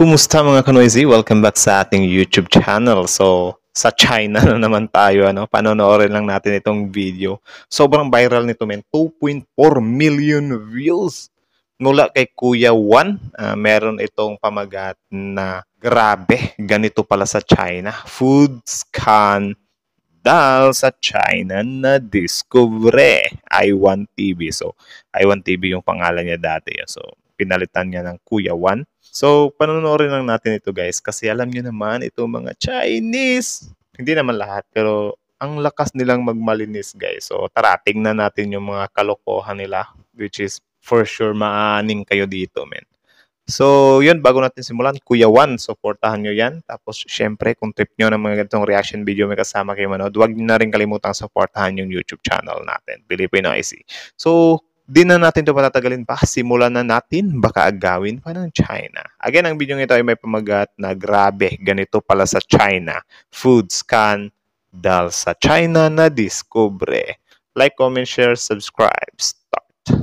Kumusta mga kanoisy? Welcome back sa ating YouTube channel. So, sa China na naman tayo, ano? Panonoodin lang natin itong video. Sobrang viral nito, men. 2.4 million views. Mula kay Kuya Wan, uh, meron itong pamagat na grabe, ganito pala sa China. Food scan dahil sa China na discover I1 TV. So, I1 TV yung pangalan niya dati. So, pinalitan niya ng Kuya Wan. So, panonoodin lang natin ito guys kasi alam niyo naman itong mga Chinese. Hindi naman lahat pero ang lakas nilang magmalinis guys. So, tara, tingnan natin yung mga kalokohan nila which is for sure maaning kayo dito men. So, yun, bago natin simulan, Kuya Juan, supportahan nyo yan. Tapos, syempre, kung trip nyo ng mga ganitong reaction video may kasama kayo manood, huwag nyo na rin kalimutang supportahan yung YouTube channel natin, Filipino IC. So, Di na natin ito patatagalin pa. Simulan na natin. Baka agawin pa ng China. Again, ang video ito ay may pamagat na grabe. Ganito pala sa China. Food scan dahil sa China na discover. Like, comment, share, subscribe. Start.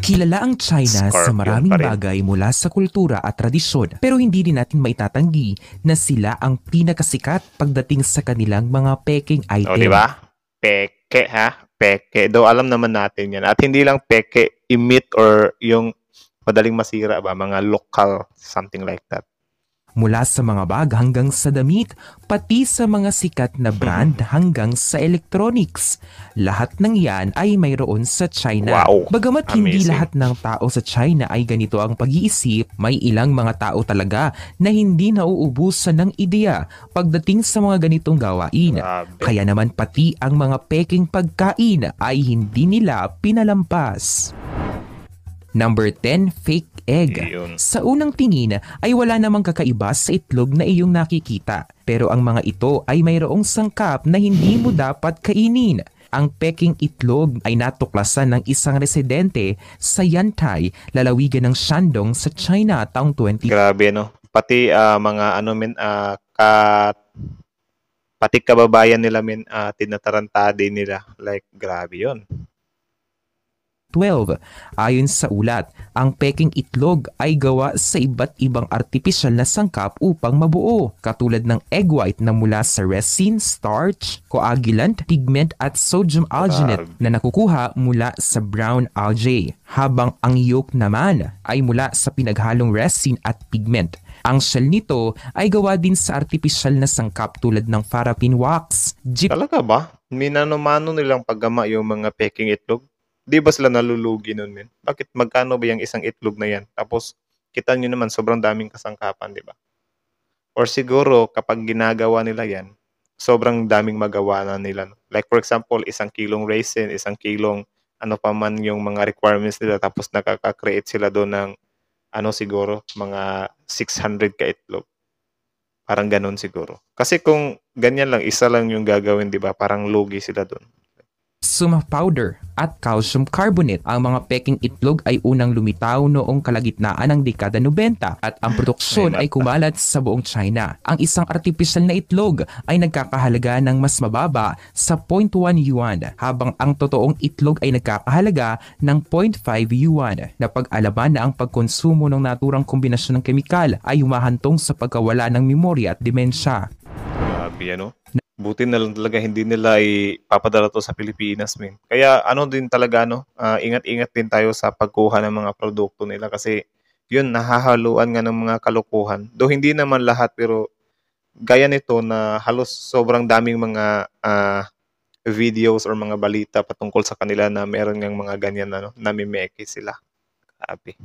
Kilala ang China Scorpion sa maraming bagay mula sa kultura at tradisyon pero hindi din natin maitatanggi na sila ang pinakasikat pagdating sa kanilang mga peking item. O, diba? Peke ha, peke. Do alam naman natin yan. At hindi lang peke, emit or yung madaling masira ba, mga local, something like that. Mula sa mga bag hanggang sa damit, pati sa mga sikat na brand mm-hmm. hanggang sa electronics. Lahat ng yan ay mayroon sa China. Wow. Bagamat Amazing. hindi lahat ng tao sa China ay ganito ang pag-iisip, may ilang mga tao talaga na hindi nauubusan ng ideya pagdating sa mga ganitong gawain. Grabe. Kaya naman pati ang mga peking pagkain ay hindi nila pinalampas. Number 10, fake egg. Yun. Sa unang tingin ay wala namang kakaiba sa itlog na iyong nakikita. Pero ang mga ito ay mayroong sangkap na hindi mo dapat kainin. Ang peking itlog ay natuklasan ng isang residente sa Yantai, lalawigan ng Shandong sa China taong 20. Grabe no. Pati uh, mga ano men uh, ka pati kababayan nila men uh, tinataranta din nila. Like grabe 'yon. 12. Ayon sa ulat, ang peking itlog ay gawa sa iba't ibang artipisyal na sangkap upang mabuo, katulad ng egg white na mula sa resin, starch, coagulant, pigment at sodium alginate na nakukuha mula sa brown algae, habang ang yolk naman ay mula sa pinaghalong resin at pigment. Ang shell nito ay gawa din sa artipisyal na sangkap tulad ng paraffin wax. Jeep... Talaga ba? Minano-mano nilang paggama yung mga peking itlog? Di ba sila nalulugi nun, men? Bakit magkano ba yung isang itlog na yan? Tapos, kita nyo naman, sobrang daming kasangkapan, di ba? Or siguro, kapag ginagawa nila yan, sobrang daming magawa na nila. Like for example, isang kilong raisin, isang kilong ano pa man yung mga requirements nila, tapos nakaka-create sila doon ng ano siguro, mga 600 ka itlog. Parang ganun siguro. Kasi kung ganyan lang, isa lang yung gagawin, di ba? Parang lugi sila doon suma powder at calcium carbonate. Ang mga peking itlog ay unang lumitaw noong kalagitnaan ng dekada 90 at ang produksyon ay kumalat sa buong China. Ang isang artificial na itlog ay nagkakahalaga ng mas mababa sa 0.1 yuan habang ang totoong itlog ay nagkakahalaga ng 0.5 yuan. Napag-alaman na ang pagkonsumo ng naturang kombinasyon ng kemikal ay humahantong sa pagkawala ng memorya at demensya. Grabe ano? Buti na lang talaga hindi nila ipapadala to sa Pilipinas, men. Kaya ano din talaga, no, uh, ingat-ingat din tayo sa pagkuha ng mga produkto nila kasi yun, nahahaluan nga ng mga kalokohan. Do hindi naman lahat, pero gaya nito na halos sobrang daming mga uh, videos or mga balita patungkol sa kanila na meron ngang mga ganyan na, no, namimeke sila. Grabe.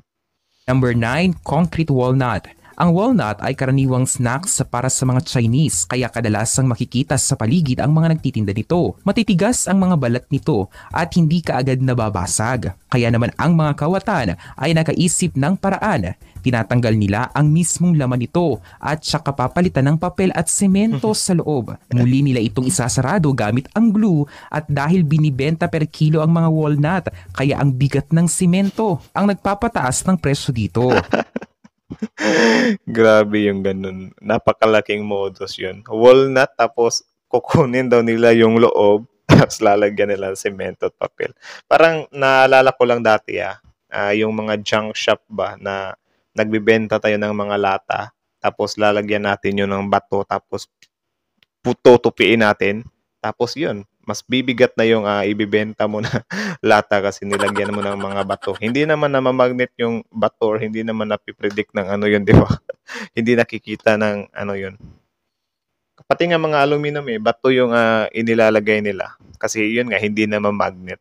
Number 9, concrete walnut. Ang walnut ay karaniwang snack sa para sa mga Chinese kaya kadalasang makikita sa paligid ang mga nagtitinda nito. Matitigas ang mga balat nito at hindi kaagad nababasag. Kaya naman ang mga kawatan ay nakaisip ng paraan Tinatanggal nila ang mismong laman nito at saka papalitan ng papel at semento sa loob. Muli nila itong isasarado gamit ang glue at dahil binibenta per kilo ang mga walnut kaya ang bigat ng semento ang nagpapataas ng presyo dito. Grabe yung ganun. Napakalaking modus yun. Walnut, tapos kukunin daw nila yung loob, tapos lalagyan nila semento at papel. Parang naalala ko lang dati ah, uh, yung mga junk shop ba na nagbebenta tayo ng mga lata tapos lalagyan natin yun ng bato tapos puto natin tapos yun mas bibigat na yung uh, ibibenta mo na lata kasi nilagyan mo ng mga bato. Hindi naman na magnet yung bato or hindi naman napipredict ng ano yun, di ba? hindi nakikita ng ano yun. Pati nga mga aluminum eh, bato yung uh, inilalagay nila. Kasi yun nga, hindi naman magnet.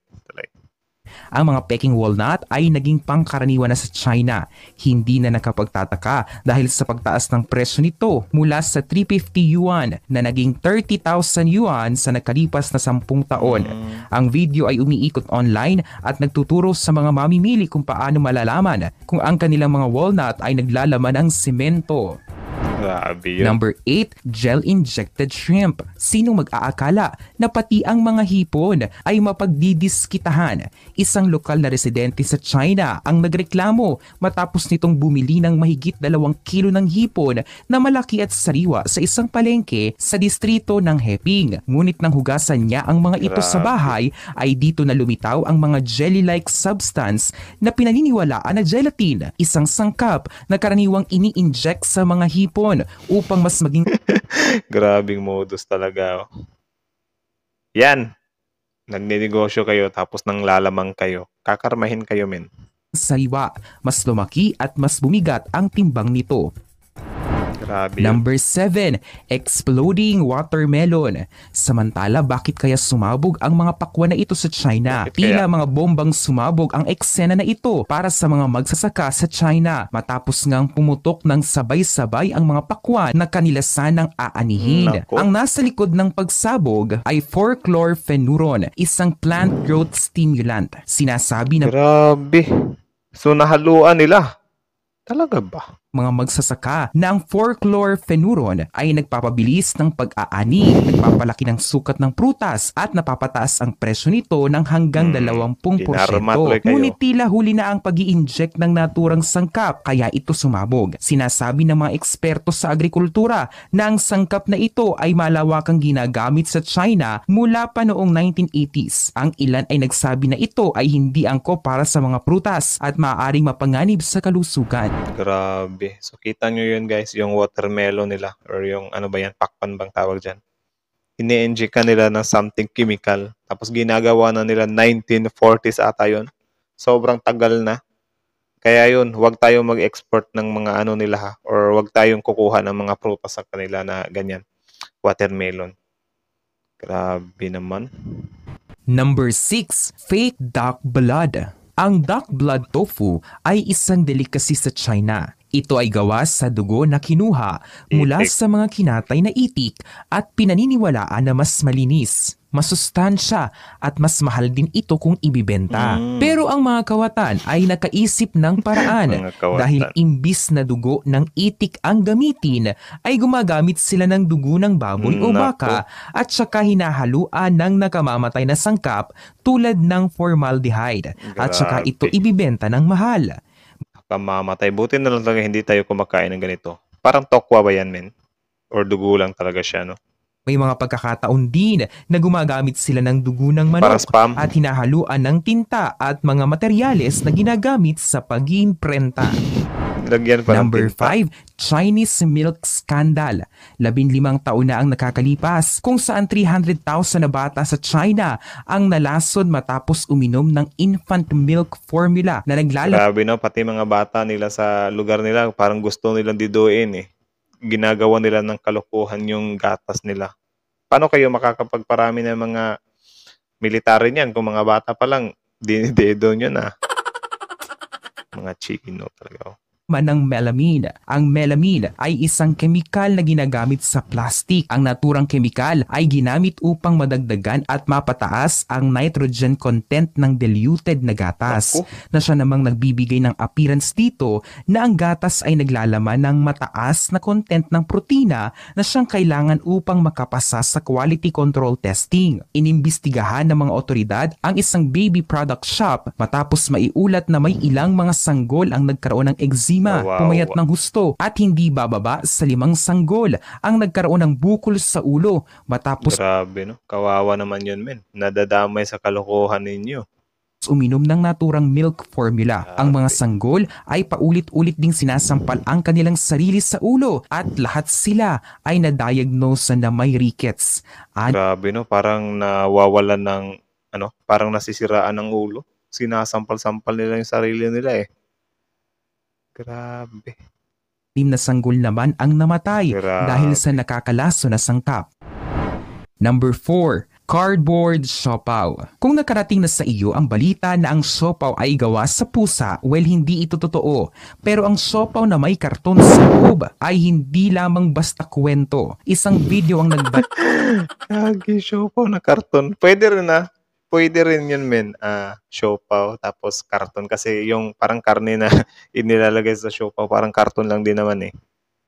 Ang mga Peking walnut ay naging pangkaraniwan na sa China. Hindi na nakapagtataka dahil sa pagtaas ng presyo nito mula sa 350 yuan na naging 30,000 yuan sa nakalipas na 10 taon. Mm. Ang video ay umiikot online at nagtuturo sa mga mamimili kung paano malalaman kung ang kanilang mga walnut ay naglalaman ng simento. Grabe yun. Number 8, gel-injected shrimp. Sinong mag-aakala na pati ang mga hipon ay mapagdidiskitahan? Isang lokal na residente sa China ang nagreklamo matapos nitong bumili ng mahigit dalawang kilo ng hipon na malaki at sariwa sa isang palengke sa distrito ng Heping. Ngunit nang hugasan niya ang mga ito sa bahay ay dito na lumitaw ang mga jelly-like substance na pinaniniwalaan na gelatin, isang sangkap na karaniwang ini-inject sa mga hipon panahon upang mas maging... Grabing modus talaga. Oh. Yan. Nagnenegosyo kayo tapos nang lalamang kayo. Kakarmahin kayo, men. Sariwa, mas lumaki at mas bumigat ang timbang nito. Grabe. Number 7, exploding watermelon. Samantala, bakit kaya sumabog ang mga pakwan na ito sa China? Tila mga bombang sumabog ang eksena na ito para sa mga magsasaka sa China matapos ngang pumutok ng sabay-sabay ang mga pakwan na kanila sanang aanihin. Nako. Ang nasa likod ng pagsabog ay 4-chlorphenuron, isang plant growth stimulant. Sinasabi na Grabe. So nahaluan nila. Talaga ba? Mga magsasaka na ang 4-chlorphenuron ay nagpapabilis ng pag-aani, nagpapalaki ng sukat ng prutas at napapataas ang presyo nito ng hanggang hmm, 20%. Ngunit tila huli na ang pag inject ng naturang sangkap kaya ito sumabog. Sinasabi ng mga eksperto sa agrikultura na ang sangkap na ito ay malawakang ginagamit sa China mula pa noong 1980s. Ang ilan ay nagsabi na ito ay hindi angko para sa mga prutas at maaaring mapanganib sa kalusugan. Grabe grabe. So kita nyo yun guys, yung watermelon nila or yung ano ba yan, pakpan bang tawag dyan. Ini-inject ka nila ng something chemical. Tapos ginagawa na nila 1940s ata yun. Sobrang tagal na. Kaya yun, wag tayo mag-export ng mga ano nila ha. Or wag tayong kukuha ng mga prutas sa kanila na ganyan. Watermelon. Grabe naman. Number 6, fake duck blood. Ang duck blood tofu ay isang delicacy sa China. Ito ay gawa sa dugo na kinuha mula sa mga kinatay na itik at pinaniniwalaan na mas malinis, masustansya at mas mahal din ito kung ibibenta. Mm. Pero ang mga kawatan ay nakaisip ng paraan dahil imbis na dugo ng itik ang gamitin ay gumagamit sila ng dugo ng baboy mm, o baka at saka hinahaluan ng nakamamatay na sangkap tulad ng formaldehyde Grabe. at saka ito ibibenta ng mahal kamamatay. Buti na lang talaga hindi tayo kumakain ng ganito. Parang tokwa ba yan, men? Or dugo lang talaga siya, no? May mga pagkakataon din na gumagamit sila ng dugo ng manok at hinahaluan ng tinta at mga materyales na ginagamit sa pag-iimprenta. Lagyan pa Number 5, Chinese milk scandal. Labinlimang taon na ang nakakalipas kung saan 300,000 na bata sa China ang nalasod matapos uminom ng infant milk formula na naglalak... Grabe no, pati mga bata nila sa lugar nila parang gusto nilang diduin eh. Ginagawa nila ng kalokohan yung gatas nila. Paano kayo makakapagparami ng mga military niyan kung mga bata pa lang dinidedo nyo na? mga chino talaga. Oh ng melamine. Ang melamine ay isang kemikal na ginagamit sa plastic. Ang naturang kemikal ay ginamit upang madagdagan at mapataas ang nitrogen content ng diluted na gatas Ako? na siya namang nagbibigay ng appearance dito na ang gatas ay naglalaman ng mataas na content ng protina na siyang kailangan upang makapasa sa quality control testing. Inimbestigahan ng mga otoridad ang isang baby product shop matapos maiulat na may ilang mga sanggol ang nagkaroon ng eczema wow. pumayat ng husto at hindi bababa sa limang sanggol ang nagkaroon ng bukol sa ulo matapos... Grabe no, kawawa naman yun men, nadadamay sa kalokohan ninyo. uminom ng naturang milk formula. Ang mga sanggol ay paulit-ulit ding sinasampal ang kanilang sarili sa ulo at lahat sila ay na-diagnose na may rickets. At Grabe no, parang nawawalan ng ano, parang nasisiraan ng ulo. Sinasampal-sampal nila yung sarili nila eh. Grabe. anim na sanggol naman ang namatay Grabe. dahil sa nakakalaso na sangkap. Number 4. Cardboard siopaw. Kung nakarating na sa iyo ang balita na ang siopaw ay gawa sa pusa, well hindi ito totoo. Pero ang siopaw na may karton sa loob ay hindi lamang basta kwento. Isang video ang nagbat Kagi, siopaw na karton. Pwede rin ah. Pwede rin yun, men. Ah, siopaw, tapos karton. Kasi yung parang karne na inilalagay sa siopaw, parang karton lang din naman eh.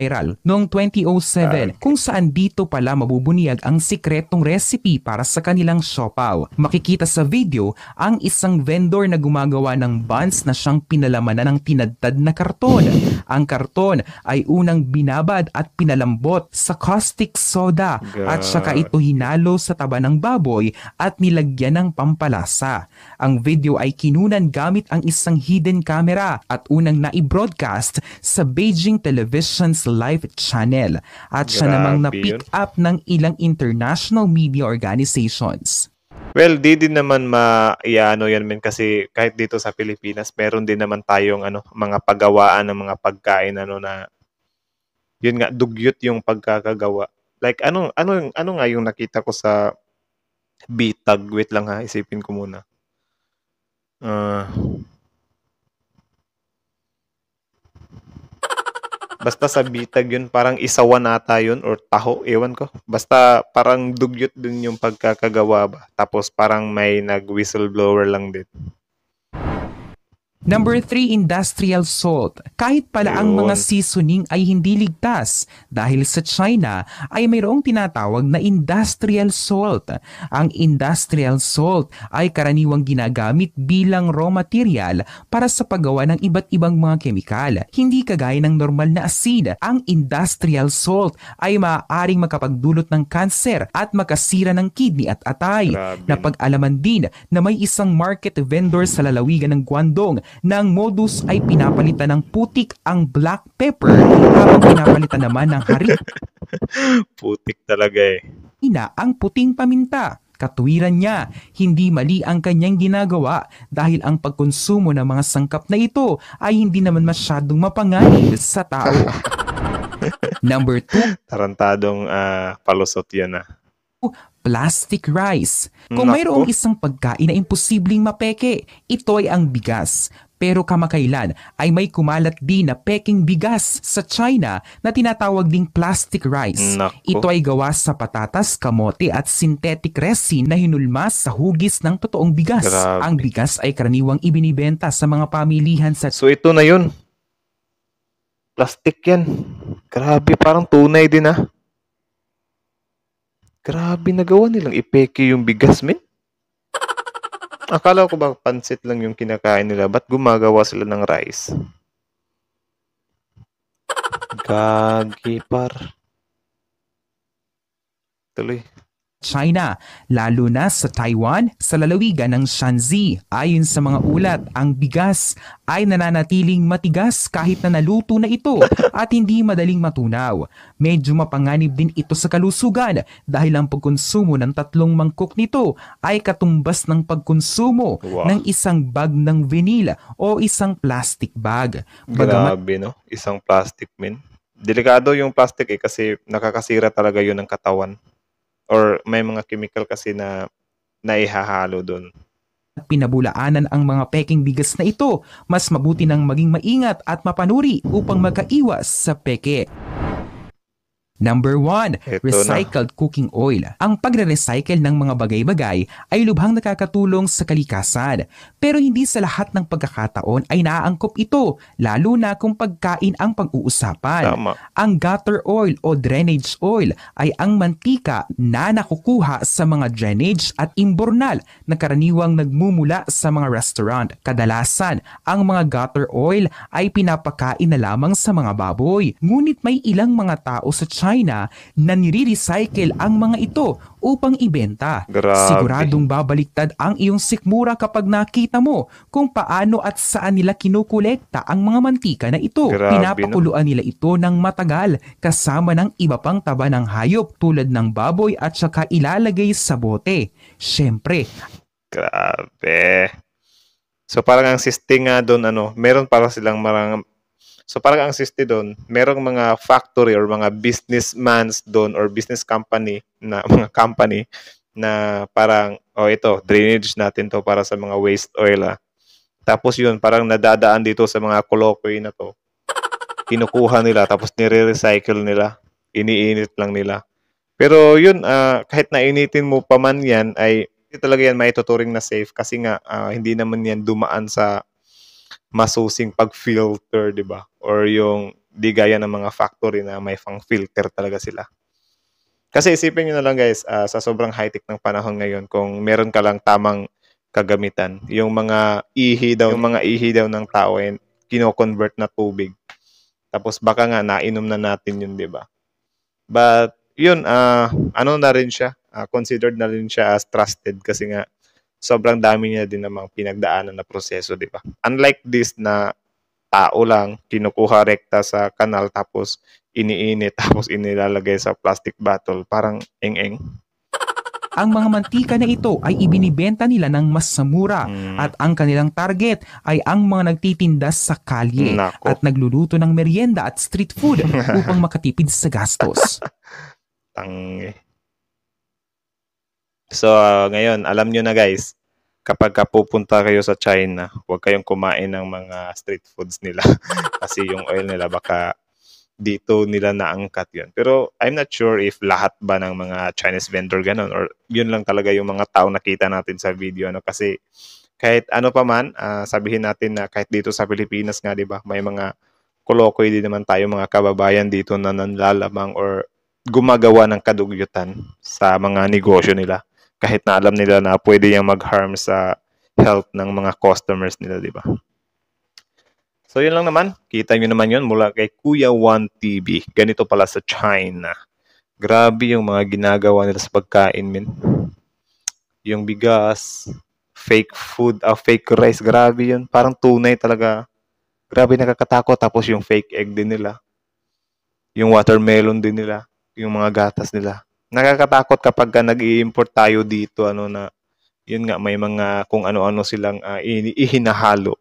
Viral noong 2007 kung saan dito pala mabubunyag ang sikretong recipe para sa kanilang siopaw. Makikita sa video ang isang vendor na gumagawa ng buns na siyang pinalamanan ng tinadtad na karton. Ang karton ay unang binabad at pinalambot sa caustic soda at saka ito hinalo sa taba ng baboy at nilagyan ng pampalasa. Ang video ay kinunan gamit ang isang hidden camera at unang na-broadcast sa Beijing Television's live channel at siya namang Grabe na-pick up ng ilang international media organizations. Well, di din naman ma-iano yan men kasi kahit dito sa Pilipinas, meron din naman tayong ano, mga paggawaan ng mga pagkain ano na yun nga dugyot yung pagkakagawa. Like ano ano ano nga yung nakita ko sa bitag. Wait lang ha, isipin ko muna. Ah. Basta sa bitag yun, parang isawan nata yun or taho, ewan ko. Basta parang dugyot din yung pagkakagawa ba. Tapos parang may nag-whistleblower lang din. Number 3, industrial salt. Kahit pala ang mga seasoning ay hindi ligtas dahil sa China ay mayroong tinatawag na industrial salt. Ang industrial salt ay karaniwang ginagamit bilang raw material para sa paggawa ng iba't ibang mga kemikal. Hindi kagaya ng normal na asin. Ang industrial salt ay maaaring makapagdulot ng kanser at makasira ng kidney at atay. Grabe? Napag-alaman din na may isang market vendor sa lalawigan ng Guangdong ang modus ay pinapalitan ng putik ang black pepper habang pinapalitan naman ng harina Putik talaga eh. ang puting paminta. Katuwiran niya, hindi mali ang kanyang ginagawa dahil ang pagkonsumo ng mga sangkap na ito ay hindi naman masyadong mapanganib sa tao. Number 2, Tarantadong ah, palusot yan ah. Plastic rice. Kung Naku. mayroong isang pagkain na imposibleng mapeke, ito ay ang bigas. Pero kamakailan ay may kumalat din na peking bigas sa China na tinatawag ding plastic rice. Naku. Ito ay gawa sa patatas, kamote at synthetic resin na hinulmas sa hugis ng totoong bigas. Grabe. Ang bigas ay karaniwang ibinibenta sa mga pamilihan sa So ito na yun. Plastic yan. Grabe, parang tunay din ah. Grabe, nagawa nilang ipeke yung bigas, men. Akala ko ba pansit lang yung kinakain nila? Ba't gumagawa sila ng rice? Gagi par. Tuloy. China, lalo na sa Taiwan, sa lalawigan ng Shanxi. Ayon sa mga ulat, ang bigas ay nananatiling matigas kahit na naluto na ito at hindi madaling matunaw. Medyo mapanganib din ito sa kalusugan dahil ang pagkonsumo ng tatlong mangkok nito ay katumbas ng pagkonsumo Wow. ng isang bag ng vanilla o isang plastic bag. Bagamat Grabe, no? Isang plastic, men. Delikado yung plastic eh kasi nakakasira talaga yun ng katawan. Or may mga chemical kasi na naihahalo doon. pinabulaanan ang mga peking bigas na ito, mas mabuti nang maging maingat at mapanuri upang makaiwas sa peke. Number 1, Ito na. recycled cooking oil. Ang pagre-recycle ng mga bagay-bagay ay lubhang nakakatulong sa kalikasan. Pero hindi sa lahat ng pagkakataon ay naaangkop ito, lalo na kung pagkain ang pag-uusapan. Tama. Ang gutter oil o drainage oil ay ang mantika na nakukuha sa mga drainage at imbornal na karaniwang nagmumula sa mga restaurant. Kadalasan, ang mga gutter oil ay pinapakain na lamang sa mga baboy. Ngunit may ilang mga tao sa China China na nire-recycle ang mga ito upang ibenta. Grabe. Siguradong babaliktad ang iyong sikmura kapag nakita mo kung paano at saan nila kinukolekta ang mga mantika na ito. Grabe, Pinapakuluan nila ito ng matagal kasama ng iba pang taba ng hayop tulad ng baboy at saka ilalagay sa bote. Siyempre, Grabe. So parang ang siste nga doon ano, meron para silang marang So parang ang siste doon, merong mga factory or mga businessmans doon or business company na mga company na parang oh ito, drainage natin to para sa mga waste oil ah. Tapos yun, parang nadadaan dito sa mga colloquy na to. Kinukuha nila tapos nire-recycle nila. Iniinit lang nila. Pero yun, ah, kahit nainitin mo pa man yan, ay hindi talaga yan maituturing na safe kasi nga ah, hindi naman yan dumaan sa masusing pag-filter, di ba? Or yung di gaya ng mga factory na may pang filter talaga sila. Kasi isipin nyo na lang guys, ah, sa sobrang high-tech ng panahon ngayon, kung meron ka lang tamang kagamitan, yung mga ihi daw, yung mga ihi daw ng tao ay kino-convert na tubig. Tapos baka nga nainom na natin yun, di ba? But yun, ah, ano na rin siya, ah, considered na rin siya as trusted kasi nga sobrang dami niya din namang pinagdaanan na proseso, di ba? Unlike this na tao lang, kinukuha rekta sa kanal tapos iniinit tapos inilalagay sa plastic bottle, parang eng-eng. ang mga mantika na ito ay ibinibenta nila ng mas samura Mm, at ang kanilang target ay ang mga nagtitinda sa kalye nako. at nagluluto ng merienda at street food upang makatipid sa gastos. Tangi. So, ah, ngayon, alam nyo na guys, kapag ka pupunta kayo sa China, huwag kayong kumain ng mga street foods nila. Kasi yung oil nila, baka dito nila naangkat yun. Pero I'm not sure if lahat ba ng mga Chinese vendor ganun or yun lang talaga yung mga tao nakita natin sa video. Ano? Kasi kahit ano pa man, ah, sabihin natin na kahit dito sa Pilipinas nga, di ba, may mga kolokoy din naman tayo mga kababayan dito na nanlalamang or gumagawa ng kadugyutan sa mga negosyo nila kahit na alam nila na pwede yung mag-harm sa health ng mga customers nila, di ba? So, yun lang naman. Kita nyo naman yun mula kay Kuya One TV. Ganito pala sa China. Grabe yung mga ginagawa nila sa pagkain, min. Yung bigas, fake food, ah, fake rice. Grabe yun. Parang tunay talaga. Grabe nakakatakot. Tapos yung fake egg din nila. Yung watermelon din nila. Yung mga gatas nila nakakatakot kapag ka nag-i-import tayo dito ano na yun nga may mga kung ano-ano silang ini- ihinahalo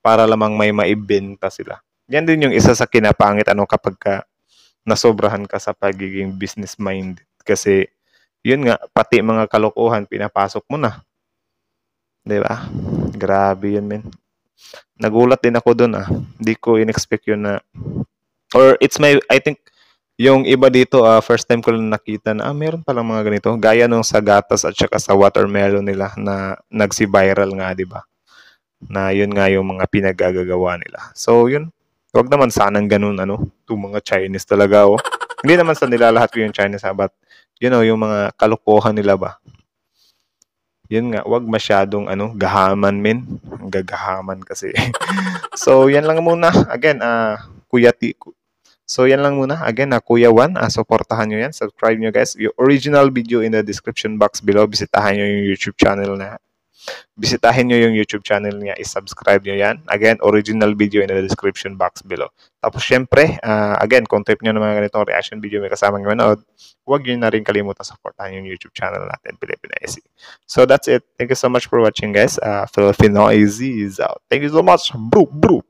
para lamang may maibenta sila. Yan din yung isa sa kinapangit ano kapag ka nasobrahan ka sa pagiging business minded kasi yun nga pati mga kalokohan pinapasok mo na. 'Di ba? Grabe yun, men. Nagulat din ako doon ah. Hindi ko in-expect yun na or it's my I think yung iba dito, ah, first time ko lang nakita na, ah, meron palang mga ganito. Gaya nung sa gatas at saka sa watermelon nila na nagsi-viral nga, di ba? Na yun nga yung mga pinagagagawa nila. So, yun. Huwag naman sanang ganun, ano, itong mga Chinese talaga, oh. Hindi naman sa nilalahat ko yung Chinese, ha, but, you know, yung mga kalokohan nila ba? Yun nga, wag masyadong, ano, gahaman, min. Ang gagahaman kasi. so, yan lang muna. Again, ah, Kuya T, So yan lang muna. Again, na Kuya Juan, uh, supportahan nyo yan. Subscribe nyo guys. Yung original video in the description box below. Bisitahin nyo yung YouTube channel na. Bisitahin nyo yung YouTube channel niya. I-subscribe nyo yan. Again, original video in the description box below. Tapos syempre, uh, again, kung trip nyo ng mga ganitong reaction video may kasamang manood, huwag nyo na rin kalimutan supportahan yung YouTube channel natin, Filipinaisi. So that's it. Thank you so much for watching guys. Uh, Filipino is out. Thank you so much. Bro, bro.